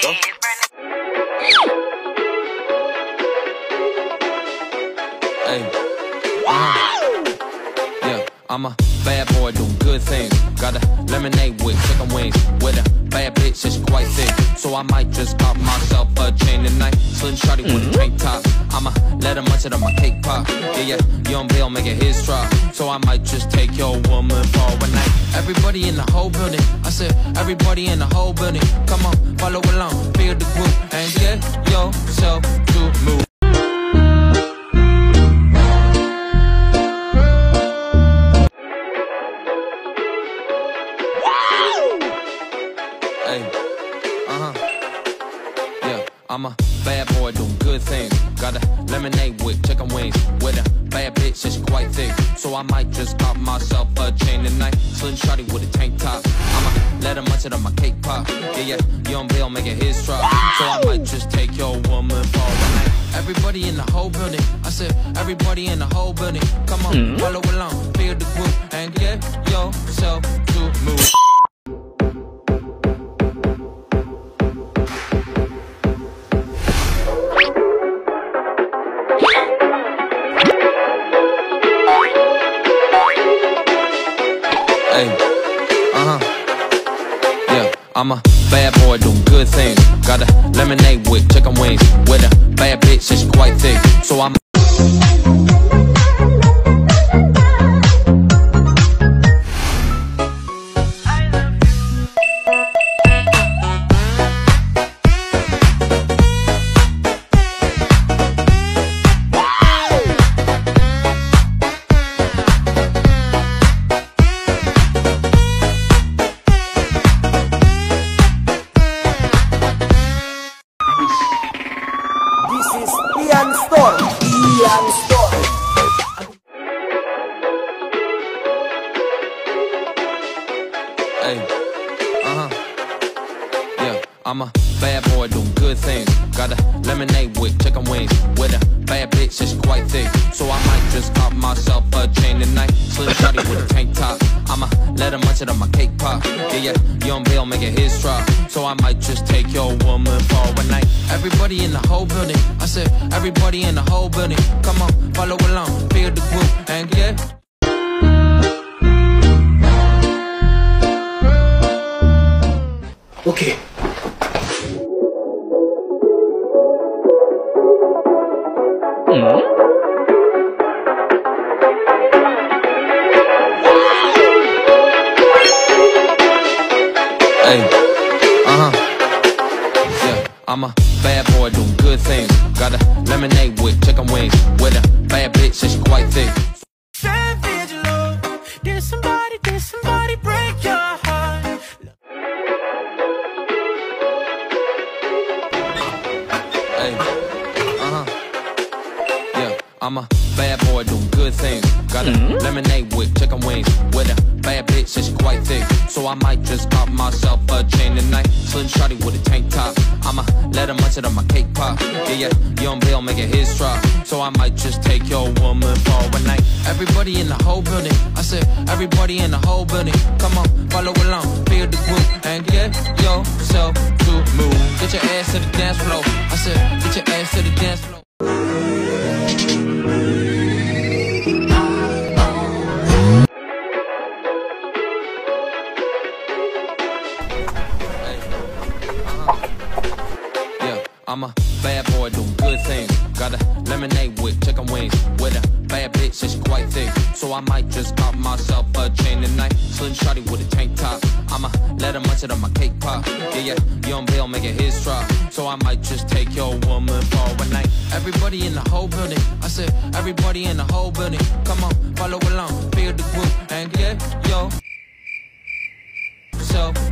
Hey. Uh-huh. I'm a bad boy doing good things. Got a lemonade with chicken wings. With a bad bitch, it's quite thick. So I might just pop myself a chain tonight. Slim shorty with a tank top. I'ma let her munch it on my cake pop. Yeah, yeah, young Bill make it his drop. So I might just take your woman for a night. Everybody in the whole building. I said, everybody in the whole building. Come on, follow along, feel the group, and get yourself to move. I'm a bad boy doing good things. Got a lemonade with chicken wings. With a bad bitch, it's quite thick. So I might just pop myself a chain tonight. Slim shorty with a tank top. I'ma let her munch it on my cake pop. Yeah, yeah, young Bill making his drop. So I might just take your woman for a night. Everybody in the whole building. I said, everybody in the whole building. Come on, mm-hmm. follow along, feel the group, and get yourself to move. Hey, uh huh. Yeah, I'm a bad boy doing good things. Got a lemonade with chicken wings. With a bad bitch, it's quite thick. So I'm. Lemonade with chicken wings. With a bad bitch, it's quite thick. So I might just pop myself a chain tonight. Slim shorty with a tank top. I'ma let her munch it on my cake pop. Yeah, yeah, young Bill make it his drop. So I might just take your woman for a night. Everybody in the whole building. I said, everybody in the whole building. Come on, follow along, feel the group, and get Okay. I'm a bad boy doing good things. Got a lemonade with chicken wings. With a bad bitch, it's quite thick. I'm a bad boy doing good things. Got a mm-hmm. lemonade with chicken wings. With a bad bitch, it's quite thick. So I might just pop myself a chain tonight. Slim shorty with a tank top. I'ma let her munch it on my cake pop. Yeah, yeah, young Bill make it his drop. So I might just take your woman for a night. Everybody in the whole building. I said, everybody in the whole building. Come on, follow along, feel the group, and get yourself to move. Get your ass to the dance floor. So just pop myself a chain tonight. Slim shorty with a tank top. I'ma let her munch it on my cake pop. Yeah, yeah, young Bill make it his drop. So I might just take your woman for a night. Everybody in the whole building. I said, everybody in the whole building. Come on, follow along, feel the group, and get yourself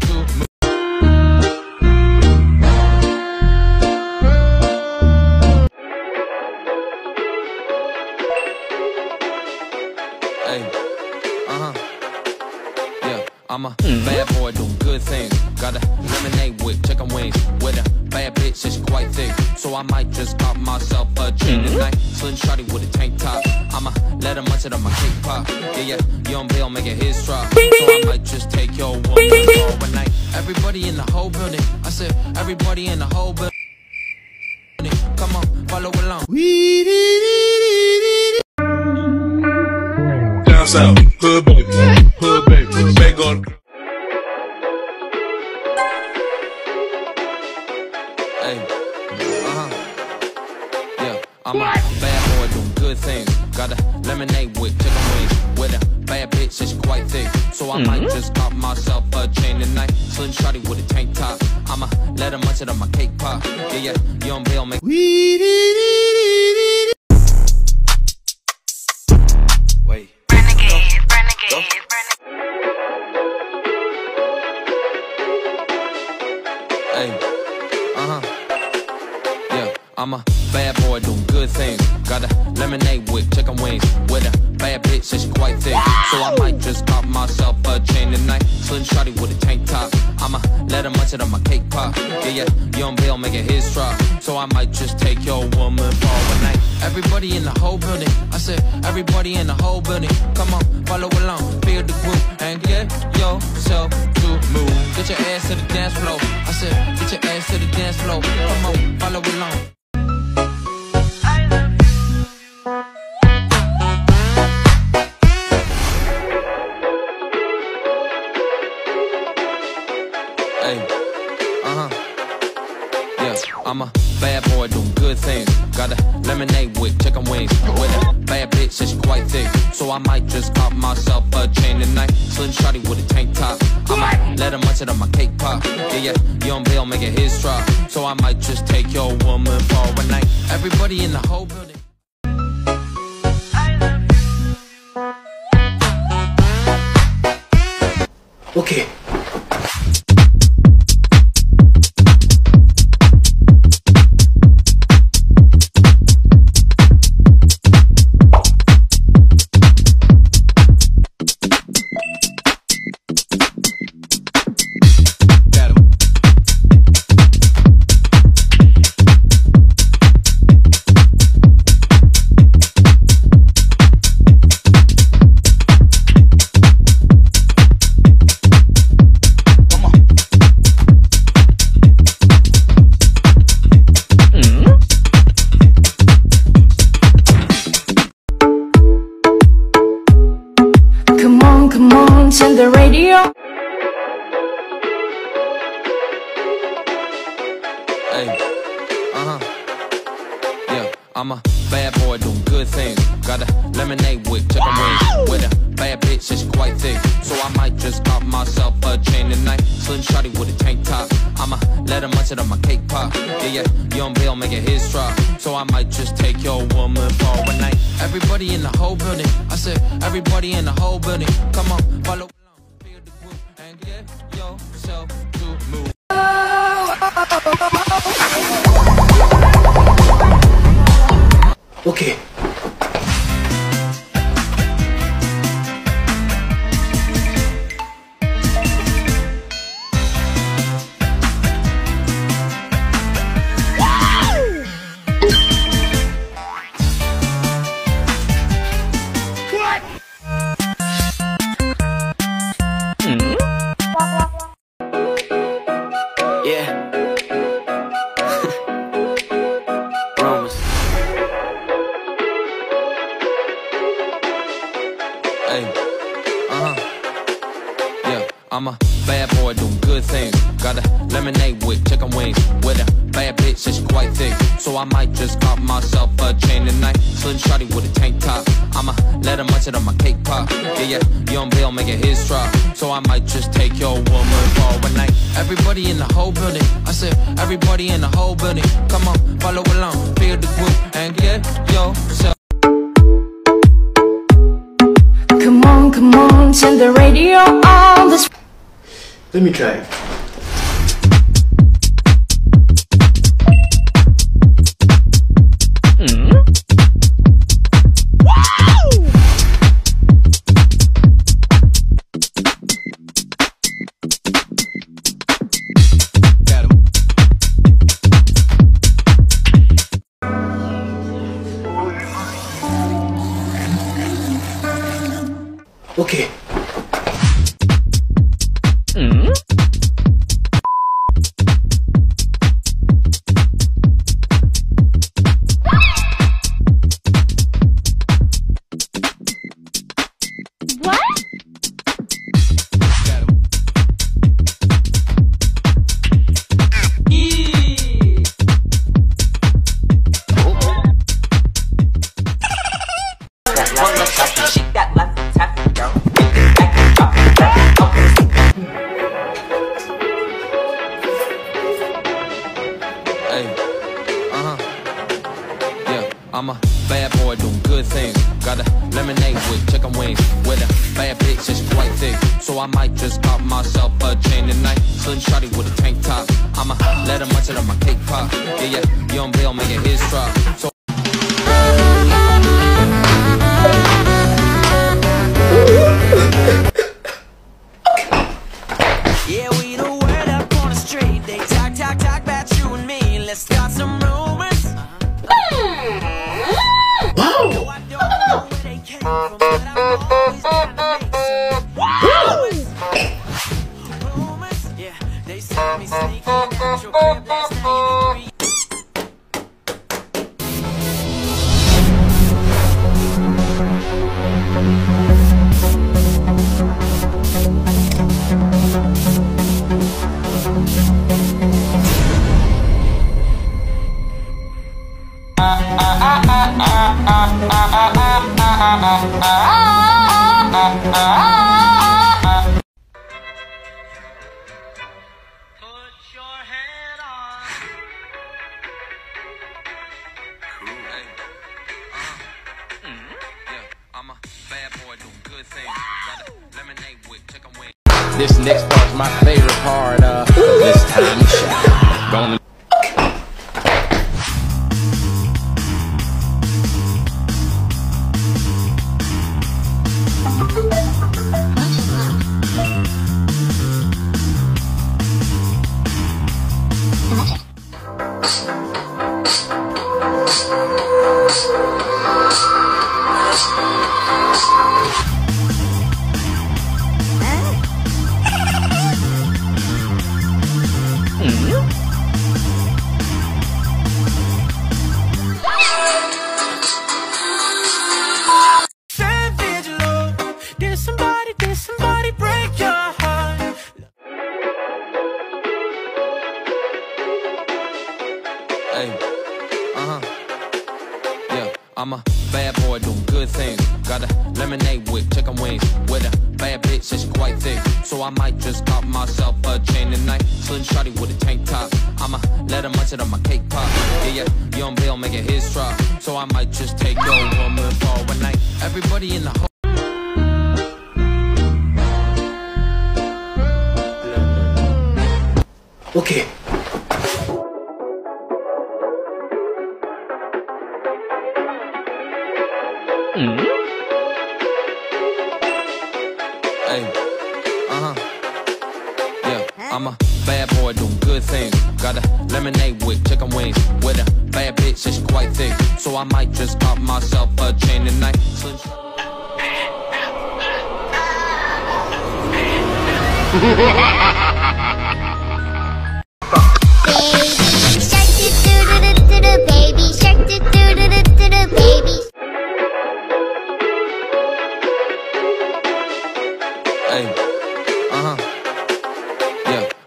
to I'm a bad boy do good things. Got a lemonade with chicken wings. With a bad bitch, it's quite thick. So I might just pop myself a chain tonight. Slim shorty with a tank top. I'ma let her munch it on my cake pop. Yeah, yeah, young Bill make it his drop. So I might just take your woman for a. Everybody Everybody in the whole building. I said, everybody in the whole building. Come on, follow along. Down south, hood baby, hood baby, bang on. Hey, uh-huh. Yeah, I'm a bad boy doing good things. Got a lemonade with chicken wings. With a bad bitch, and she quite thick. So I might just pop myself a chain tonight. Slim shotty with a tank top. I'ma let her munch it on my cake pop. Yeah, yeah, young Bill make. Wait. I'm a bad boy doing good things. Got a lemonade with chicken wings. With a bad bitch, and she quite thick. So I might just pop myself a chain tonight. Slim shotty with a tank top. I'ma let her munch it on my cake pop. Yeah, yeah, young Bill making his drop. So I might just take your woman for a night. Everybody in the whole building. I said, everybody in the whole building. Come on, follow along, feel the groove, and get yourself to move. Get your ass to the dance floor. I said, get your ass to the dance floor. Come on, follow along. Good things. Got a lemonade with chicken wings. With a bad bitch, quite thick. So I might just pop myself a chain tonight. Slim shotty with a tank top. I'ma let her munch it on my cake pop. Yeah, yeah, young Bill his. So I might just take your woman for a night. Everybody in the whole building. Okay. I'm a bad boy doing good things. Got a lemonade with chicken wings. With a bad bitch, it's quite thick. So I might just pop myself a chain tonight. Slim shotty with a tank top. I'ma let her munch it on my cake pop. Yeah, yeah, young Bill making his drop. So I might just take your woman for a night. Everybody in the whole building. I said, everybody in the whole building. Come on, follow along, feel the groove, and get yourself to move. Okay. I'm a bad boy doing good things. Got a lemonade with chicken wings. With a bad bitch, and she quite thick. So I might just pop myself a chain tonight. Slim shotty with a tank top. I'ma let her munch it on my cake pop. Yeah, yeah, young Bill making his drop. So I might just take your woman for a night. Everybody in the whole building. I said, everybody in the whole building. Come on, follow along, feel the groove, and get yourself. Come on, come on, turn the radio on. This Let me try. Okay. His drop. So Yeah, we the word up on the street. They talk, talk, talk about you and me. Let's start some rumors. No, I don't know where they came from, but I'm always down to make some rumors. Rumors, yeah, they saw me sneaking out your crib This next part's my favorite part. Uh, this time I'm a bad boy doing good things. Got a lemonade with chicken wings. With a bad bitch that's quite thick. So I might just pop myself a chain tonight. Slim shotty with a tank top. I'ma let her munch it on my cake pop. Yeah, yeah, young Bill making his drop. So I might just take your woman for one night. Everybody in the ho- Okay. Uh-huh.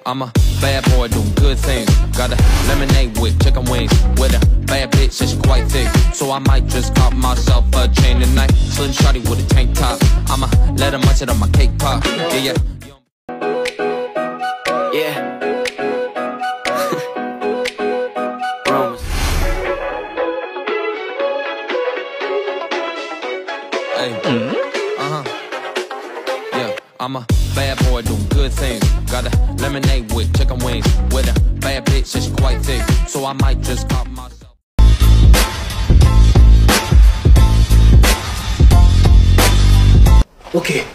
I'm a bad boy doing good things. Got a lemonade with chicken wings. With a bad bitch that's quite thick. So I might just cop myself a chain tonight. Slim shotty with a tank top. I'ma let her munch it on my cake pop. Yeah. Yeah. Things. Got a lemonade with chicken wings. With a bad bitch that's quite thick. So I might just pop myself. Okay.